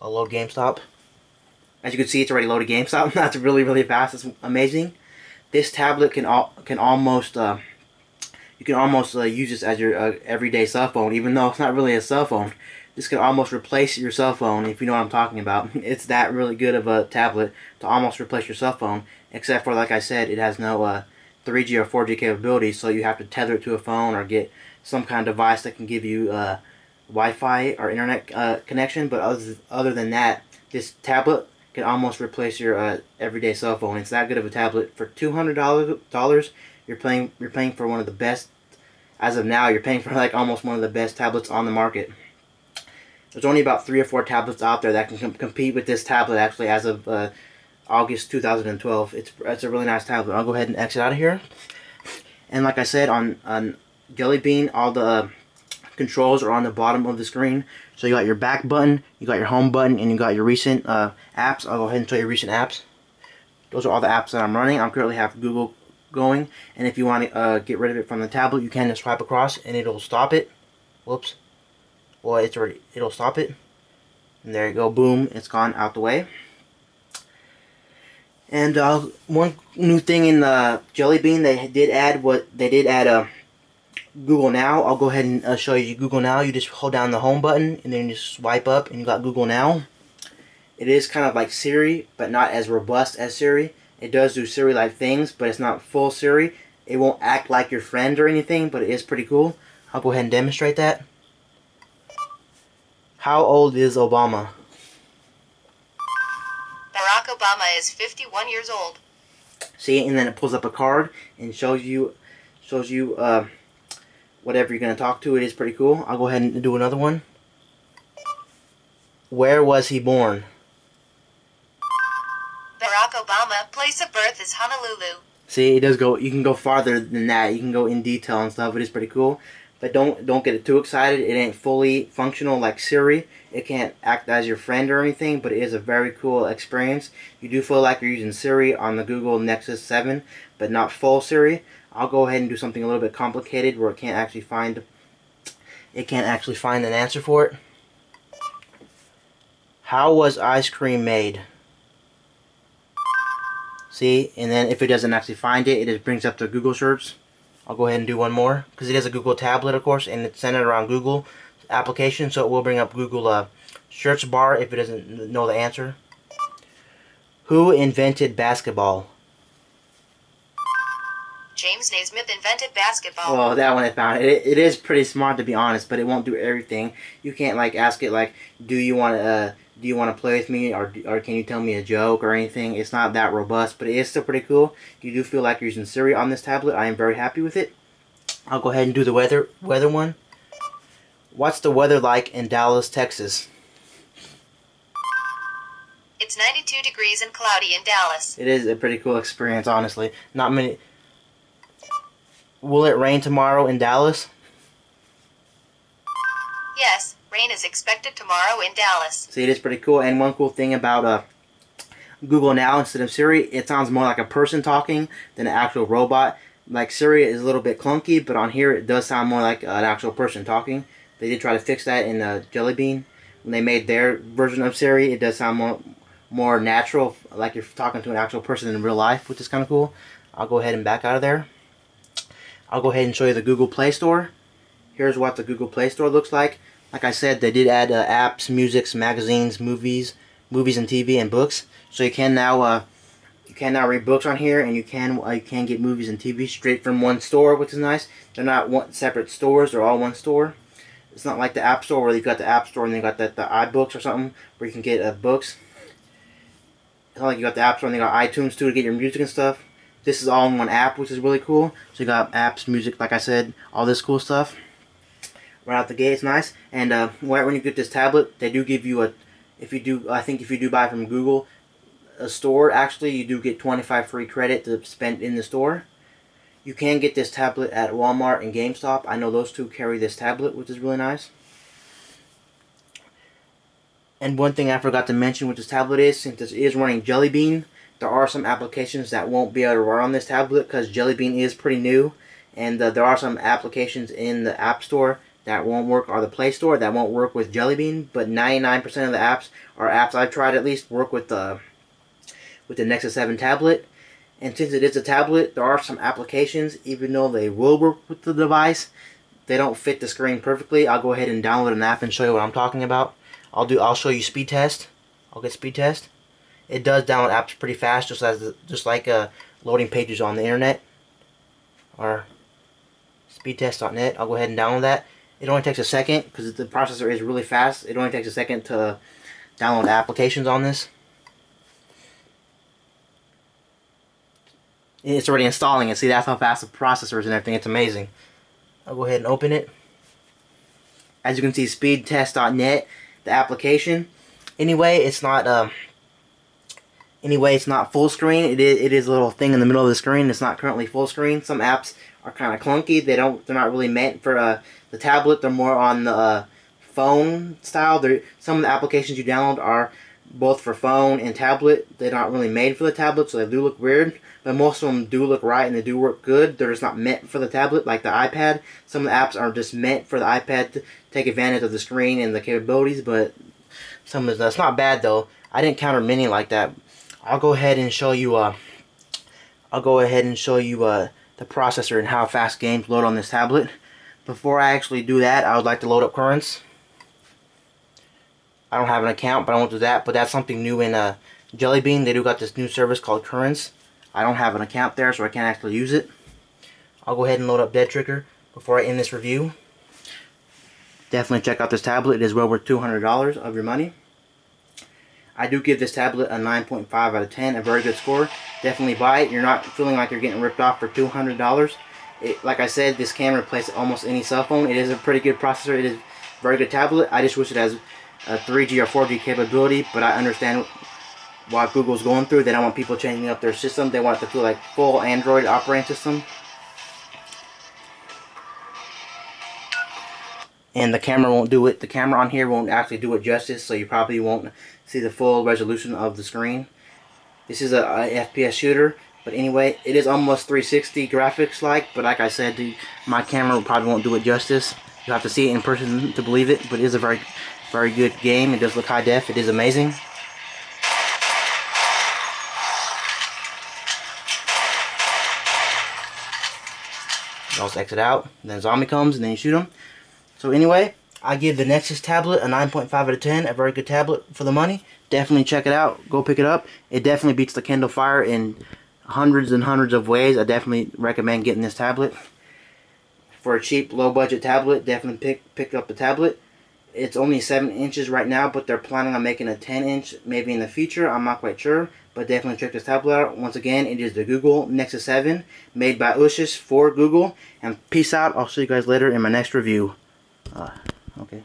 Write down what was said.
I'll load GameStop. As you can see, it's already loaded GameStop. That's really, really fast. It's amazing. This tablet can al can almost uh, you can almost uh, use this as your uh, everyday cell phone, even though it's not really a cell phone. This can almost replace your cell phone, if you know what I'm talking about. It's that really good of a tablet to almost replace your cell phone, except for, like I said, it has no uh, 3G or 4G capabilities, so you have to tether it to a phone or get some kind of device that can give you uh, Wi-Fi or internet uh, connection. But other, other than that, this tablet can almost replace your uh, everyday cell phone. It's that good of a tablet. For $200, you're paying, you're paying for one of the best, as of now, you're paying for like almost one of the best tablets on the market. There's only about three or four tablets out there that can com compete with this tablet actually as of uh, August 2012. It's, it's a really nice tablet. I'll go ahead and exit out of here. And like I said, on, on Jelly Bean, all the uh, controls are on the bottom of the screen. So you got your back button, you got your home button, and you got your recent uh, apps. I'll go ahead and show you recent apps. Those are all the apps that I'm running. I currently have Google going. And if you want to uh, get rid of it from the tablet, you can just swipe across and it'll stop it. Whoops well it's already it'll stop it and there you go boom it's gone out the way and uh, one new thing in the Jelly Bean they did add what they did add a Google Now. I'll go ahead and uh, show you Google Now. You just hold down the home button and then you just swipe up and you got Google Now. It is kind of like Siri but not as robust as Siri. It does do Siri like things but it's not full Siri. It won't act like your friend or anything but it is pretty cool. I'll go ahead and demonstrate that. How old is Obama? Barack Obama is 51 years old. See, and then it pulls up a card and shows you shows you uh, whatever you're going to talk to. It is pretty cool. I'll go ahead and do another one. Where was he born? Barack Obama, place of birth is Honolulu. See, it does go, you can go farther than that. You can go in detail and stuff. It is pretty cool. But don't don't get too excited. It ain't fully functional like Siri. It can't act as your friend or anything, but it is a very cool experience. You do feel like you're using Siri on the Google Nexus 7, but not full Siri. I'll go ahead and do something a little bit complicated where it can't actually find it can't actually find an answer for it. How was ice cream made? See, and then if it doesn't actually find it, it just brings up the Google search. I'll go ahead and do one more because it is a Google tablet, of course, and it's centered around Google application, so it will bring up Google uh, search bar if it doesn't know the answer. Who invented basketball? James Naismith invented basketball. Well, that one I found. It, it is pretty smart to be honest, but it won't do everything. You can't like ask it like, do you want to uh, do you want to play with me or or can you tell me a joke or anything? It's not that robust, but it is still pretty cool. You do feel like you're using Siri on this tablet. I am very happy with it. I'll go ahead and do the weather weather one. What's the weather like in Dallas, Texas? It's 92 degrees and cloudy in Dallas. It is a pretty cool experience, honestly. Not many Will it rain tomorrow in Dallas? Yes, is expected tomorrow in Dallas. See, it is pretty cool. And one cool thing about uh, Google Now instead of Siri, it sounds more like a person talking than an actual robot. Like Siri is a little bit clunky, but on here it does sound more like an actual person talking. They did try to fix that in uh, Jelly Bean. When they made their version of Siri, it does sound more more natural, like you're talking to an actual person in real life, which is kind of cool. I'll go ahead and back out of there. I'll go ahead and show you the Google Play Store. Here's what the Google Play Store looks like. Like I said, they did add uh, apps, musics, magazines, movies, movies and TV, and books. So you can now uh, you can now read books on here, and you can uh, you can get movies and TV straight from one store, which is nice. They're not one separate stores; they're all one store. It's not like the App Store where you've got the App Store and then you got the, the iBooks or something where you can get uh, books. It's not like you got the App Store and you got iTunes too to get your music and stuff. This is all in one app, which is really cool. So you got apps, music, like I said, all this cool stuff. Right out the gate, it's nice. And uh, when you get this tablet, they do give you a, if you do, I think if you do buy from Google, a store, actually, you do get 25 free credit to spend in the store. You can get this tablet at Walmart and GameStop. I know those two carry this tablet, which is really nice. And one thing I forgot to mention with this tablet is, since this is running Jelly Bean, there are some applications that won't be able to run on this tablet because Jelly Bean is pretty new. And uh, there are some applications in the App Store that won't work are the Play Store that won't work with Jelly Bean, but 99% of the apps are apps I've tried at least work with the with the Nexus 7 tablet. And since it is a tablet, there are some applications, even though they will work with the device, they don't fit the screen perfectly. I'll go ahead and download an app and show you what I'm talking about. I'll do. I'll show you speed test. I'll get speed test. It does download apps pretty fast, just as just like uh, loading pages on the internet or speedtest.net. I'll go ahead and download that. It only takes a second because the processor is really fast. It only takes a second to download applications on this. It's already installing it. See, that's how fast the processor is and everything. It's amazing. I'll go ahead and open it. As you can see, speedtest.net, the application. Anyway, it's not um, anyway, it's not full screen. It is, it is a little thing in the middle of the screen. It's not currently full screen. Some apps are kind of clunky. They don't. They're not really meant for uh, the tablet. They're more on the uh, phone style. They're, some of the applications you download are both for phone and tablet. They're not really made for the tablet, so they do look weird. But most of them do look right and they do work good. They're just not meant for the tablet, like the iPad. Some of the apps are just meant for the iPad to take advantage of the screen and the capabilities, but some of that's not bad though. I didn't counter many like that. I'll go ahead and show you. Uh, I'll go ahead and show you uh, the processor and how fast games load on this tablet. Before I actually do that, I would like to load up Currents. I don't have an account, but I won't do that. But that's something new in uh, Jelly Bean. They do got this new service called Currents. I don't have an account there, so I can't actually use it. I'll go ahead and load up Dead Trigger before I end this review. Definitely check out this tablet. It is well worth $200 of your money. I do give this tablet a 9.5 out of 10, a very good score. Definitely buy it. You're not feeling like you're getting ripped off for $200. It, like I said, this can replace almost any cell phone. It is a pretty good processor. It is a very good tablet. I just wish it has a 3G or 4G capability, but I understand what Google's going through. They don't want people changing up their system. They want it to feel like full Android operating system. And the camera won't do it. The camera on here won't actually do it justice, so you probably won't see the full resolution of the screen. This is a, a FPS shooter, but anyway, it is almost 360 graphics like, but like I said, my camera probably won't do it justice. You'll have to see it in person to believe it, but it is a very, very good game. It does look high def. It is amazing. You also exit out, then zombie comes, and then you shoot him. So anyway, I give the Nexus tablet a 9.5 out of 10, a very good tablet for the money. Definitely check it out. Go pick it up. It definitely beats the Kindle Fire in hundreds and hundreds of ways. I definitely recommend getting this tablet. For a cheap, low-budget tablet, definitely pick, pick up the tablet. It's only 7 inches right now, but they're planning on making a 10-inch maybe in the future. I'm not quite sure, but definitely check this tablet out. Once again, it is the Google Nexus 7, made by Asus for Google. And peace out. I'll see you guys later in my next review. Uh, okay.